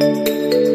Música